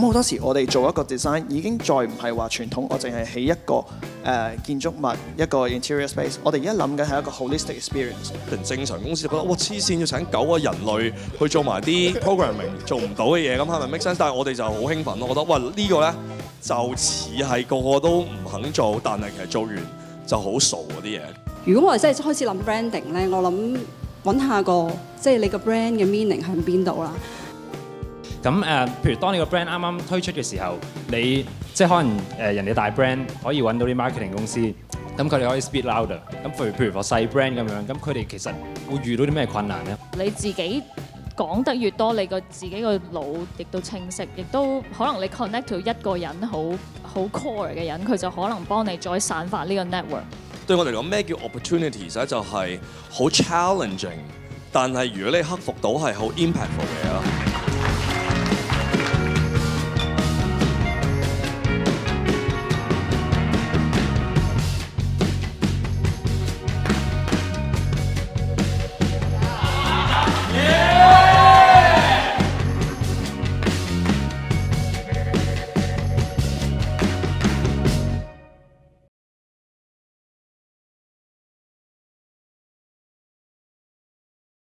好多時我哋做一個 design 已經再唔係話傳統，我淨係起一個誒、呃建築物一個 interior space，我哋而家諗緊係一個 holistic experience。人正常公司就覺得哇黐線要請九個人類去做埋啲 programming 做唔到嘅嘢，咁係咪 make sense？但係我哋就好興奮咯，我覺得哇呢個咧就似係個個都唔肯做，但係其實做完就好傻嗰啲嘢。如果我哋真係開始諗 branding 咧，我諗揾下個即係你個 brand 嘅 meaning 喺邊度啦。咁誒、譬如當你個 brand 啱啱推出嘅時候，你即係可能誒、人哋大 brand 可以揾到啲 marketing 公司，咁佢哋可以 speak louder。咁譬如譬如個細 brand 咁樣，咁佢哋其實會遇到啲咩困難咧？你自己講得越多，你個自己個腦亦都清晰，亦都可能你 connect 到一個人好好 core 嘅人，佢就可能幫你再散發呢個 network。對我嚟講，咩叫 opportunities 咧？就係好 challenging，但係如果你克服到係好 impactful 嘅咯。